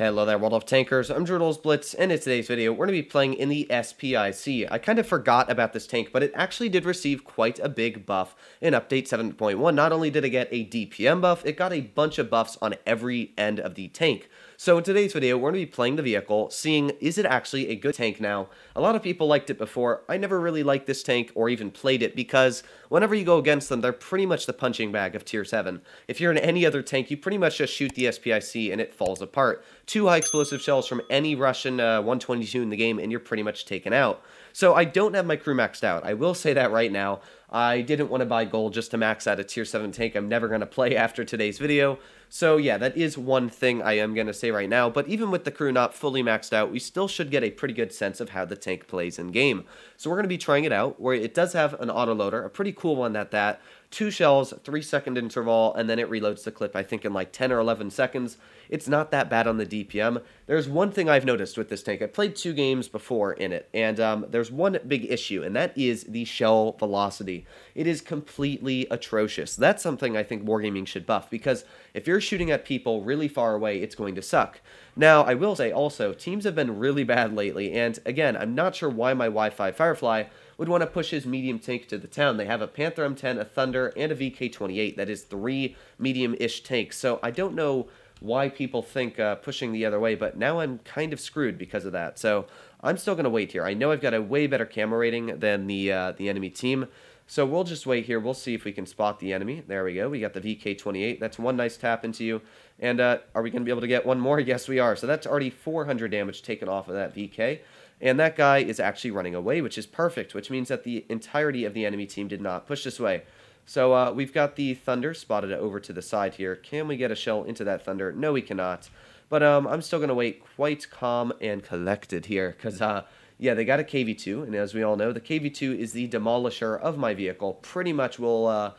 Hello there, World of Tankers. I'm Droodles Blitz, and in today's video, we're going to be playing in the SPIC. I kind of forgot about this tank, but it actually did receive quite a big buff in Update 7.1. Not only did it get a DPM buff, it got a bunch of buffs on every end of the tank. So in today's video, we're going to be playing the vehicle, seeing is it actually a good tank now. A lot of people liked it before. I never really liked this tank or even played it because whenever you go against them, they're pretty much the punching bag of tier 7. If you're in any other tank, you pretty much just shoot the SPIC and it falls apart. Two high explosive shells from any Russian uh, 122 in the game and you're pretty much taken out. So I don't have my crew maxed out. I will say that right now. I didn't want to buy gold just to max out a tier 7 tank I'm never going to play after today's video. So yeah, that is one thing I am going to say right now, but even with the crew not fully maxed out, we still should get a pretty good sense of how the tank plays in game. So we're going to be trying it out, where it does have an autoloader, a pretty cool one at that, two shells, three second interval, and then it reloads the clip, I think, in like 10 or 11 seconds. It's not that bad on the DPM. There's one thing I've noticed with this tank. I played two games before in it, and um, there's one big issue, and that is the shell velocity. It is completely atrocious. That's something I think Wargaming should buff, because if you're shooting at people really far away, it's going to suck. Now, I will say also, teams have been really bad lately, and again, I'm not sure why my Wi-Fi Firefly would want to push his medium tank to the town. They have a Panther M10, a Thunder, and a VK28. That is three medium-ish tanks. So I don't know why people think uh, pushing the other way, but now I'm kind of screwed because of that. So I'm still going to wait here. I know I've got a way better camera rating than the uh, the enemy team. So we'll just wait here. We'll see if we can spot the enemy. There we go. We got the VK28. That's one nice tap into you. And uh, are we going to be able to get one more? Yes, we are. So that's already 400 damage taken off of that VK. And that guy is actually running away, which is perfect, which means that the entirety of the enemy team did not push this way. So uh, we've got the Thunder spotted over to the side here. Can we get a shell into that Thunder? No, we cannot. But um, I'm still going to wait quite calm and collected here because, uh, yeah, they got a KV-2. And as we all know, the KV-2 is the demolisher of my vehicle. Pretty much will, uh,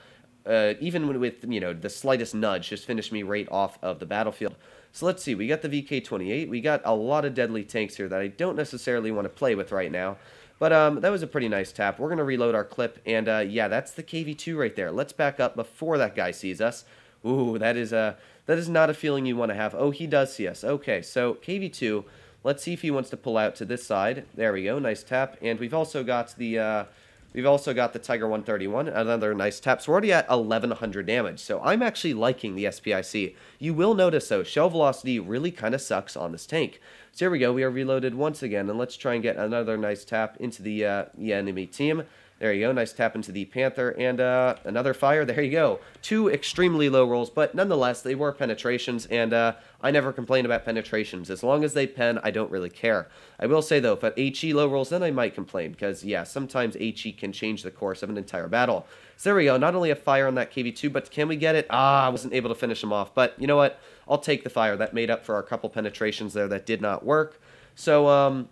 uh, even with, you know, the slightest nudge, just finish me right off of the battlefield. So let's see, we got the VK-28. We got a lot of deadly tanks here that I don't necessarily want to play with right now. But um, that was a pretty nice tap. We're going to reload our clip, and uh, yeah, that's the KV-2 right there. Let's back up before that guy sees us. Ooh, that is, a, that is not a feeling you want to have. Oh, he does see us. Okay, so KV-2, let's see if he wants to pull out to this side. There we go, nice tap. And we've also got the... Uh, We've also got the Tiger 131, another nice tap. So we're already at 1100 damage. So I'm actually liking the SPIC. You will notice though, shell velocity really kind of sucks on this tank. So here we go, we are reloaded once again, and let's try and get another nice tap into the, uh, the enemy team. There you go. Nice tap into the Panther. And uh, another fire. There you go. Two extremely low rolls, but nonetheless, they were penetrations, and uh, I never complain about penetrations. As long as they pen, I don't really care. I will say, though, if at HE low rolls, then I might complain, because, yeah, sometimes HE can change the course of an entire battle. So there we go. Not only a fire on that KV-2, but can we get it? Ah, I wasn't able to finish him off. But you know what? I'll take the fire. That made up for our couple penetrations there that did not work. So, um,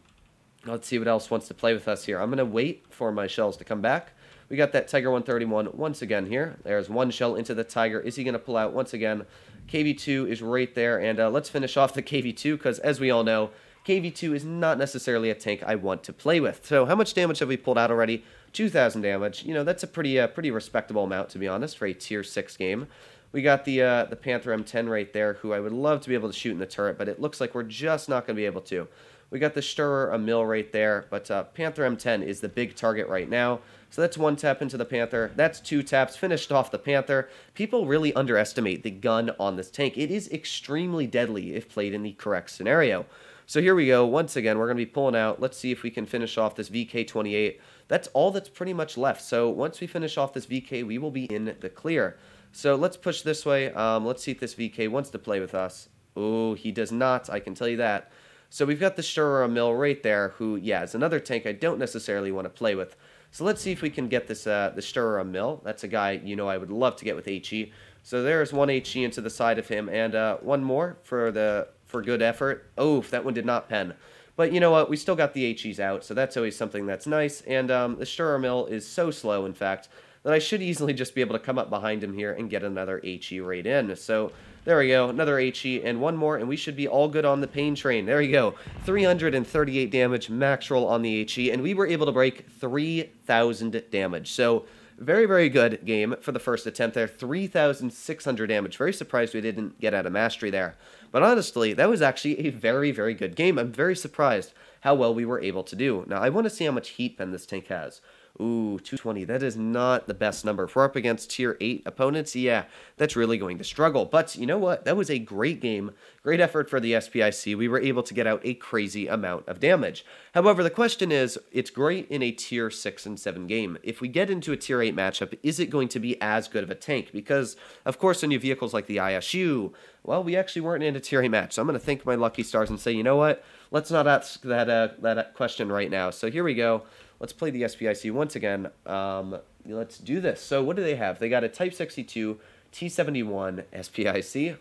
Let's see what else wants to play with us here. I'm going to wait for my shells to come back. We got that Tiger 131 once again here. There's one shell into the Tiger. Is he going to pull out once again? KV2 is right there. And uh, let's finish off the KV2 because, as we all know, KV2 is not necessarily a tank I want to play with. So how much damage have we pulled out already? 2,000 damage. You know, that's a pretty uh, pretty respectable amount, to be honest, for a Tier 6 game. We got the uh, the Panther M10 right there, who I would love to be able to shoot in the turret, but it looks like we're just not going to be able to. We got the Sturer Emil right there, but uh, Panther M10 is the big target right now. So that's one tap into the Panther. That's two taps, finished off the Panther. People really underestimate the gun on this tank. It is extremely deadly if played in the correct scenario. So here we go. Once again, we're going to be pulling out. Let's see if we can finish off this VK28. That's all that's pretty much left. So once we finish off this VK, we will be in the clear. So let's push this way. Um, let's see if this VK wants to play with us. Oh, he does not. I can tell you that. So we've got the Sturer Emil right there, who, yeah, is another tank I don't necessarily want to play with. So let's see if we can get this uh, the Sturer Emil. That's a guy, you know, I would love to get with HE. So there's one HE into the side of him, and uh, one more for the for good effort. Oh, that one did not pen. But you know what? We still got the HEs out, so that's always something that's nice. And um, the Sturer Emil is so slow, in fact, that I should easily just be able to come up behind him here and get another HE right in. So there we go, another HE and one more, and we should be all good on the pain train. There you go, 338 damage, max roll on the HE, and we were able to break 3,000 damage. So very, very good game for the first attempt there. 3,600 damage. Very surprised we didn't get out of mastery there. But honestly, that was actually a very, very good game. I'm very surprised how well we were able to do. Now, I want to see how much heat pen this tank has. Ooh, 220. That is not the best number. If we're up against tier 8 opponents, yeah, that's really going to struggle. But you know what? That was a great game. Great effort for the SPIC. We were able to get out a crazy amount of damage. However, the question is, it's great in a tier 6 and 7 game. If we get into a tier 8 matchup, is it going to be as good of a tank? Because, of course, when you vehicles like the ISU, well, we actually weren't in a tier 8 match. So I'm going to thank my lucky stars and say, you know what? Let's not ask that, uh, that question right now. So here we go. Let's play the SPIC once again. Um, let's do this. So what do they have? They got a Type 62 T71 SPIC.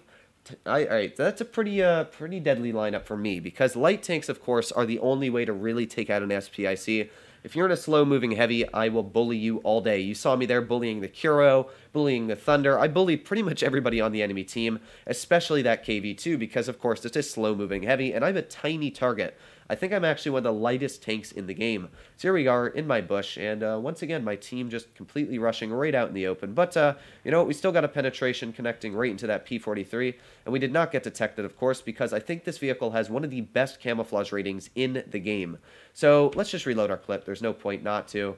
all right, that's a pretty uh pretty deadly lineup for me because light tanks, of course, are the only way to really take out an SPIC. If you're in a slow-moving heavy, I will bully you all day. You saw me there bullying the Kuro, bullying the Thunder. I bullied pretty much everybody on the enemy team, especially that KV2, because, of course, it's a slow-moving heavy, and I'm a tiny target. I think I'm actually one of the lightest tanks in the game. So here we are in my bush, and uh, once again, my team just completely rushing right out in the open. But, uh, you know, we still got a penetration connecting right into that P43, and we did not get detected, of course, because I think this vehicle has one of the best camouflage ratings in the game. So let's just reload our clip. There's no point not to.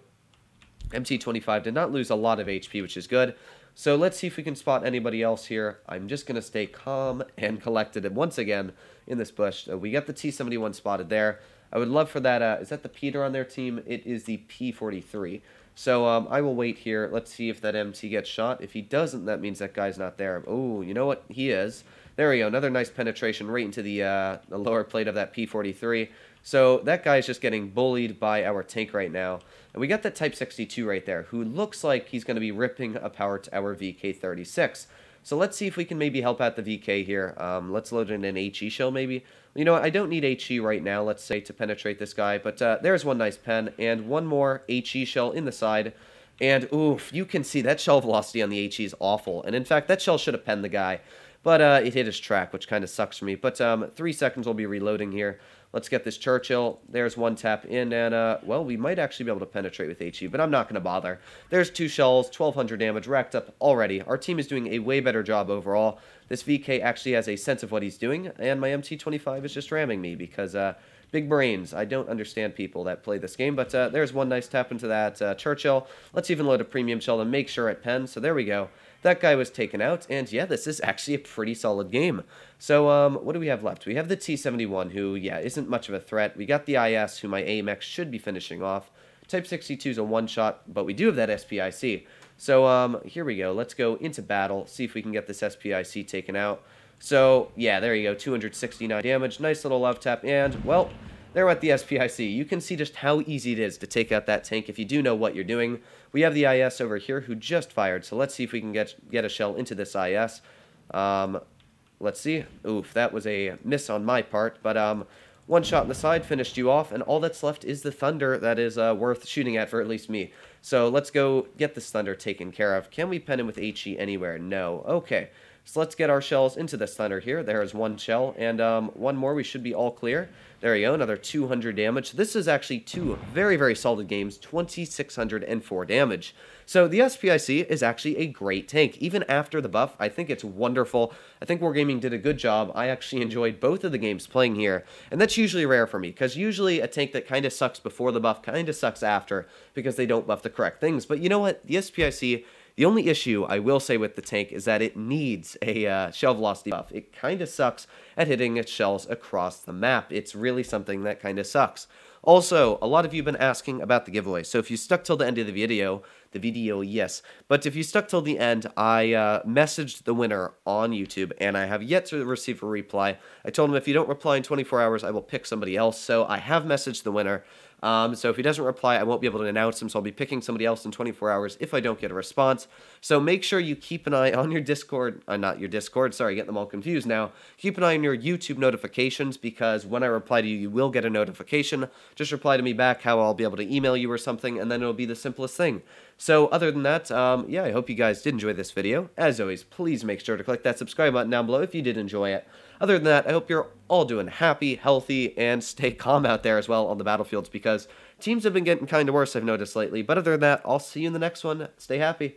MT25 did not lose a lot of HP, which is good. So let's see if we can spot anybody else here. I'm just going to stay calm and collected. And once again, in this bush, uh, we got the T-71 spotted there. I would love for that. Uh, is that the Peter on their team? It is the P-43. So um, I will wait here. Let's see if that MT gets shot. If he doesn't, that means that guy's not there. Oh, you know what? He is. There we go. Another nice penetration right into the, uh, the lower plate of that P-43. So that guy's just getting bullied by our tank right now. And we got that Type 62 right there, who looks like he's going to be ripping apart our VK36. So let's see if we can maybe help out the VK here. Um, let's load in an HE shell maybe. You know I don't need HE right now, let's say, to penetrate this guy. But uh, there's one nice pen, and one more HE shell in the side. And oof, you can see that shell velocity on the HE is awful. And in fact, that shell should have penned the guy. But uh, it hit his track, which kind of sucks for me. But um, three seconds will be reloading here. Let's get this Churchill. There's one tap in, and, uh, well, we might actually be able to penetrate with HE, but I'm not going to bother. There's two shells, 1,200 damage racked up already. Our team is doing a way better job overall. This VK actually has a sense of what he's doing, and my MT25 is just ramming me because, uh, big brains. I don't understand people that play this game, but uh, there's one nice tap into that uh, Churchill. Let's even load a premium shell to make sure it pens. So there we go. That guy was taken out, and yeah, this is actually a pretty solid game. So, um, what do we have left? We have the T-71, who, yeah, isn't much of a threat. We got the IS, who my AMX should be finishing off. Type 62 is a one-shot, but we do have that SPIC. So, um, here we go. Let's go into battle, see if we can get this SPIC taken out. So, yeah, there you go, 269 damage. Nice little love tap, and, well, there at the SPIC. You can see just how easy it is to take out that tank if you do know what you're doing. We have the IS over here who just fired, so let's see if we can get, get a shell into this IS. Um, let's see. Oof, that was a miss on my part, but um, one shot in the side finished you off, and all that's left is the Thunder that is uh, worth shooting at for at least me. So let's go get this Thunder taken care of. Can we pen him with HE anywhere? No. Okay. So let's get our shells into this thunder here. There is one shell, and um, one more. We should be all clear. There you go, another 200 damage. This is actually two very, very solid games, 2,604 damage. So the SPIC is actually a great tank. Even after the buff, I think it's wonderful. I think Wargaming did a good job. I actually enjoyed both of the games playing here, and that's usually rare for me, because usually a tank that kind of sucks before the buff kind of sucks after, because they don't buff the correct things. But you know what? The SPIC the only issue I will say with the tank is that it needs a uh, shell velocity buff. It kind of sucks at hitting its shells across the map. It's really something that kind of sucks. Also, a lot of you have been asking about the giveaway, so if you stuck till the end of the video, the video, yes. But if you stuck till the end, I uh, messaged the winner on YouTube, and I have yet to receive a reply. I told him if you don't reply in 24 hours, I will pick somebody else. So I have messaged the winner. Um, so if he doesn't reply, I won't be able to announce him. So I'll be picking somebody else in 24 hours if I don't get a response. So make sure you keep an eye on your Discord, uh, not your Discord, sorry, getting them all confused now. Keep an eye on your YouTube notifications because when I reply to you, you will get a notification. Just reply to me back how I'll be able to email you or something, and then it'll be the simplest thing. So other than that, um, yeah, I hope you guys did enjoy this video. As always, please make sure to click that subscribe button down below if you did enjoy it. Other than that, I hope you're all doing happy, healthy, and stay calm out there as well on the battlefields because teams have been getting kind of worse, I've noticed lately. But other than that, I'll see you in the next one. Stay happy.